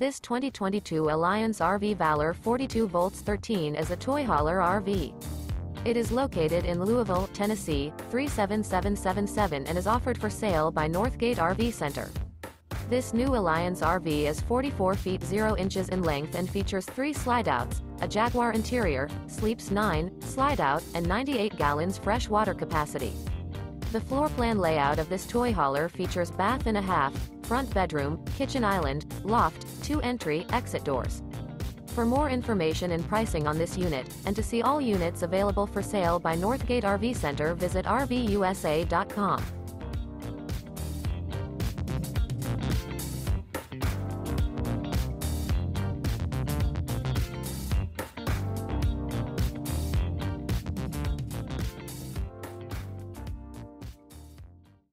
This 2022 Alliance RV Valor 42 volts 13 is a toy hauler RV. It is located in Louisville, Tennessee, 37777 and is offered for sale by Northgate RV Center. This new Alliance RV is 44 feet 0 inches in length and features three slide-outs, a Jaguar interior, sleeps 9, slide-out, and 98 gallons fresh water capacity. The floor plan layout of this toy hauler features bath and a half, front bedroom, kitchen island, loft, two entry, exit doors. For more information and pricing on this unit, and to see all units available for sale by Northgate RV Center visit RVUSA.com.